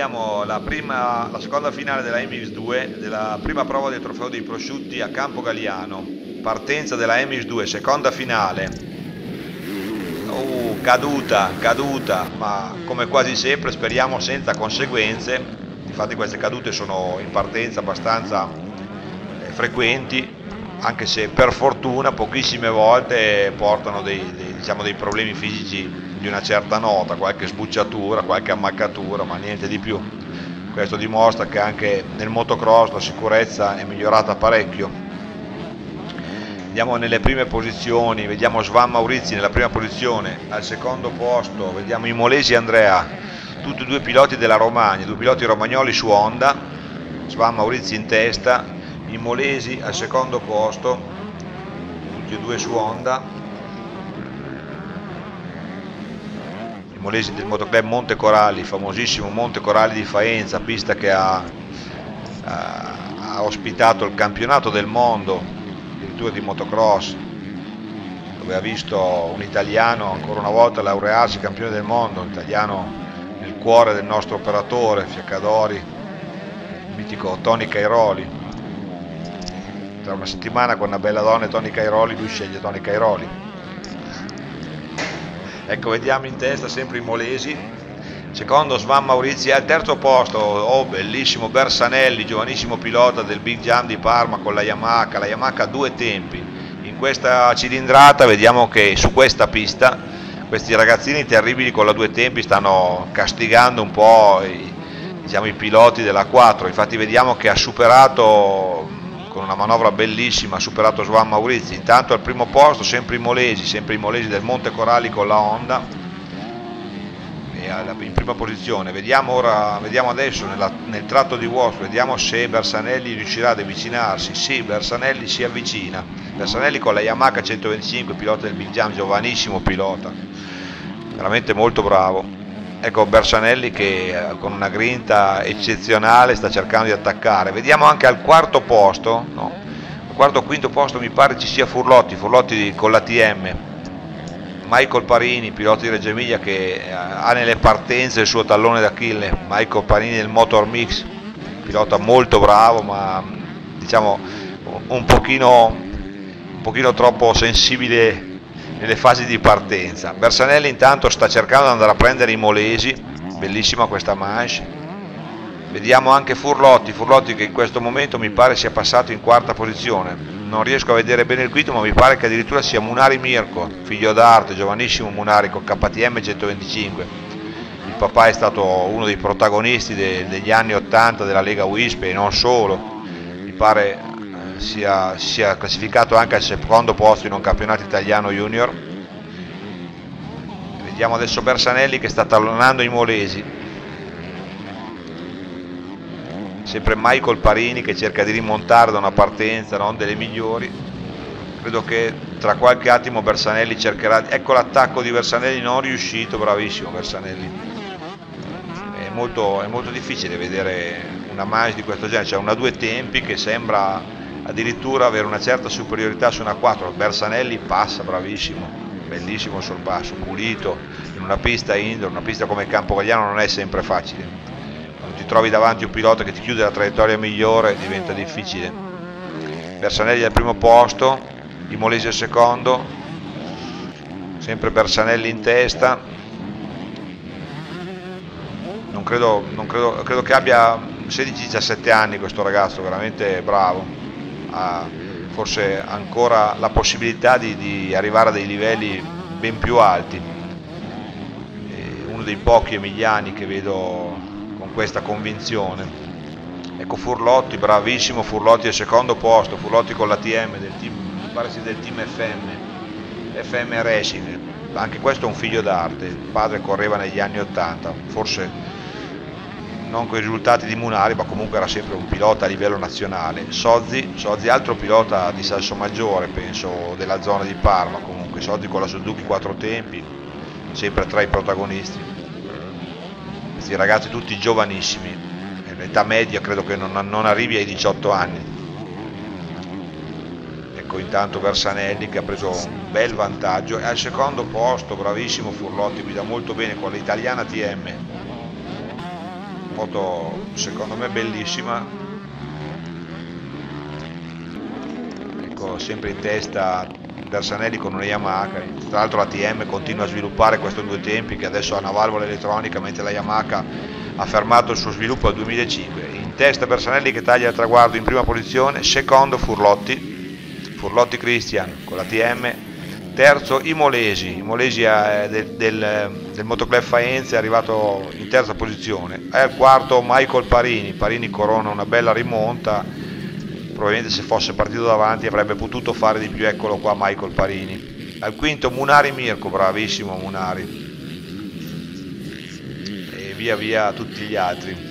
vediamo la, prima, la seconda finale della MX 2, della prima prova del trofeo dei prosciutti a Campo Galliano. Partenza della MX 2, seconda finale. Uh, caduta, caduta, ma come quasi sempre speriamo senza conseguenze. Infatti queste cadute sono in partenza abbastanza eh, frequenti, anche se per fortuna pochissime volte portano dei, dei, diciamo, dei problemi fisici di una certa nota, qualche sbucciatura, qualche ammaccatura, ma niente di più. Questo dimostra che anche nel motocross la sicurezza è migliorata parecchio. Andiamo nelle prime posizioni, vediamo Svan Maurizi nella prima posizione, al secondo posto vediamo Imolesi Andrea, tutti e due piloti della Romagna, due piloti romagnoli su Honda, Svan Maurizi in testa, Imolesi al secondo posto, tutti e due su Honda, Molesi del motoclub Monte Coralli, famosissimo Monte Coralli di Faenza, pista che ha, ha, ha ospitato il campionato del mondo addirittura di motocross, dove ha visto un italiano ancora una volta laurearsi campione del mondo, un italiano nel cuore del nostro operatore, Fiaccadori, il mitico Tony Cairoli. Tra una settimana con una bella donna e Tony Cairoli, lui sceglie Tony Cairoli ecco vediamo in testa sempre i Molesi. Secondo Svan Maurizi al terzo posto oh bellissimo Bersanelli giovanissimo pilota del Big Jam di Parma con la Yamaha. La Yamaha ha due tempi. In questa cilindrata vediamo che su questa pista questi ragazzini terribili con la due tempi stanno castigando un po' i, diciamo, i piloti della 4 infatti vediamo che ha superato con una manovra bellissima ha superato Joan Maurizi intanto al primo posto sempre i Molesi sempre i Molesi del Monte Coralli con la Honda. In prima posizione. Vediamo, ora, vediamo adesso nella, nel tratto di Wolf vediamo se Bersanelli riuscirà ad avvicinarsi. Sì Bersanelli si avvicina. Bersanelli con la Yamaha 125 pilota del Big Jam giovanissimo pilota. Veramente molto bravo ecco Bersanelli che eh, con una grinta eccezionale sta cercando di attaccare. Vediamo anche al quarto posto no? al quarto quinto posto mi pare ci sia Furlotti Furlotti con l'ATM Michael Parini pilota di Reggio Emilia che eh, ha nelle partenze il suo tallone d'Achille. Michael Parini del Motor Mix pilota molto bravo ma diciamo un pochino, un pochino troppo sensibile nelle fasi di partenza. Bersanelli intanto sta cercando di andare a prendere i Molesi, bellissima questa manche. Vediamo anche Furlotti, Furlotti che in questo momento mi pare sia passato in quarta posizione. Non riesco a vedere bene il guido, ma mi pare che addirittura sia Munari Mirko, figlio d'arte, giovanissimo Munari con KTM 125. Il papà è stato uno dei protagonisti de degli anni 80 della Lega Wisp e non solo. Mi pare sia, sia classificato anche al secondo posto in un campionato italiano junior. Vediamo adesso Bersanelli che sta tallonando i Molesi. Sempre Michael Parini che cerca di rimontare da una partenza non delle migliori. Credo che tra qualche attimo Bersanelli cercherà... Ecco l'attacco di Bersanelli non riuscito, bravissimo Bersanelli. È molto, è molto difficile vedere una manche di questo genere, cioè una due tempi che sembra addirittura avere una certa superiorità su una 4 Bersanelli passa bravissimo bellissimo il sorpasso pulito in una pista indoor una pista come Campo Gagliano non è sempre facile. Quando ti trovi davanti un pilota che ti chiude la traiettoria migliore diventa difficile. Bersanelli al primo posto Imolesi al secondo sempre Bersanelli in testa. Non credo, non credo, credo che abbia 16-17 anni questo ragazzo veramente bravo ha forse ancora la possibilità di, di arrivare a dei livelli ben più alti. È uno dei pochi emiliani che vedo con questa convinzione. Ecco Furlotti, bravissimo Furlotti al secondo posto, Furlotti con l'ATM del team, mi pare sia del team FM, FM Racing, anche questo è un figlio d'arte, il padre correva negli anni 80, forse non con i risultati di Munari, ma comunque era sempre un pilota a livello nazionale. Sozzi, Sozzi altro pilota di Salso Maggiore, penso, della zona di Parma, comunque Sozzi con la Suzuki quattro tempi, sempre tra i protagonisti. Questi ragazzi tutti giovanissimi, l'età media credo che non, non arrivi ai 18 anni. Ecco intanto Versanelli che ha preso un bel vantaggio e al secondo posto, bravissimo Furlotti, guida molto bene con l'italiana TM moto secondo me bellissima. Ecco sempre in testa Bersanelli con una Yamaha. Tra l'altro la TM continua a sviluppare questo due tempi che adesso ha una valvola elettronica mentre la Yamaha ha fermato il suo sviluppo al 2005 in testa Bersanelli che taglia il traguardo in prima posizione. Secondo Furlotti. Furlotti Christian con la TM terzo Imolesi, Imolesi del, del, del motoclub Faenza è arrivato in terza posizione, è al quarto Michael Parini, Parini corona una bella rimonta, probabilmente se fosse partito davanti avrebbe potuto fare di più, eccolo qua Michael Parini, al quinto Munari Mirko, bravissimo Munari, e via via tutti gli altri.